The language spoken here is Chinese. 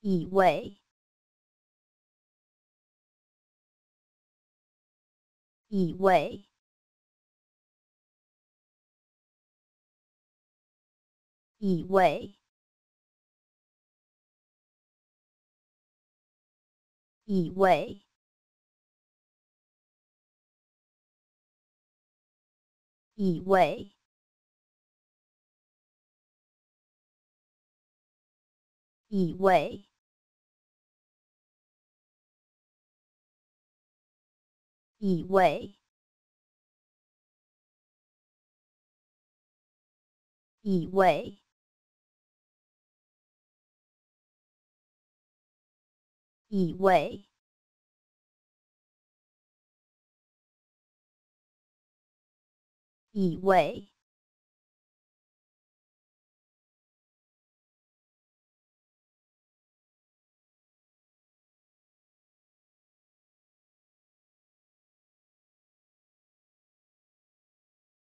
以为，以为，以为，以为。以为，以为，以为，以为，以为。以为，